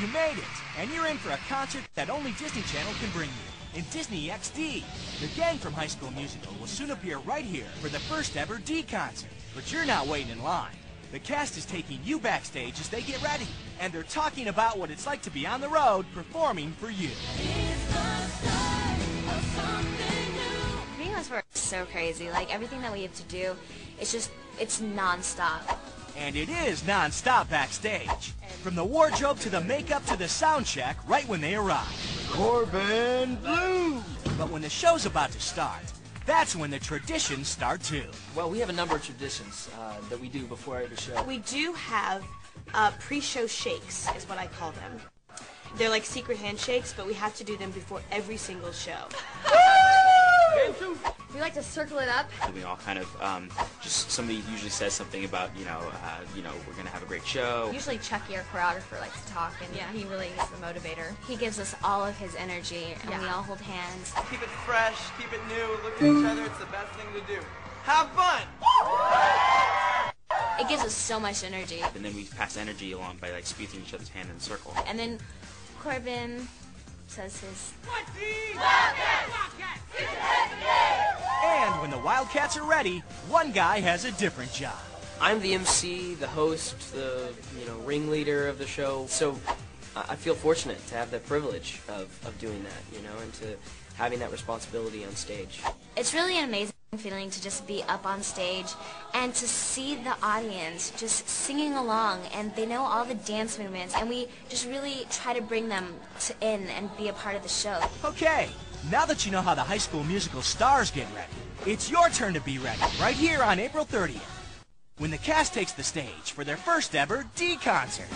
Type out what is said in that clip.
you made it, and you're in for a concert that only Disney Channel can bring you in Disney XD. The gang from High School Musical will soon appear right here for the first ever D concert. But you're not waiting in line. The cast is taking you backstage as they get ready, and they're talking about what it's like to be on the road performing for you. Being on tour is so crazy. Like everything that we have to do, it's just it's nonstop. And it is non-stop backstage. From the wardrobe to the makeup to the sound check right when they arrive. Corbin Bleu! But when the show's about to start, that's when the traditions start too. Well, we have a number of traditions uh, that we do before every show. We do have uh, pre-show shakes, is what I call them. They're like secret handshakes, but we have to do them before every single show. We like to circle it up. We all kind of um, just somebody usually says something about you know uh, you know we're gonna have a great show. Usually Chucky, our choreographer, likes to talk, and Yeah, he really is the motivator. he gives us all of his energy, and we all hold hands. Keep it fresh, keep it new, look at each other, it's the best thing to do. Have fun! It gives us so much energy. And then we pass energy along by like squeezing each other's hand in a circle. And then Corbin says his And when the Wildcats are ready, one guy has a different job. I'm the MC, the host, the you know ringleader of the show. So I I feel fortunate to have the privilege of, of doing that, you know, and to having that responsibility on stage. It's really an amazing feeling to just be up on stage and to see the audience just singing along and they know all the dance movements and we just really try to bring them to in and be a part of the show. Okay, now that you know how the High School Musical stars get ready, it's your turn to be ready right here on April 30th when the cast takes the stage for their first ever D concert.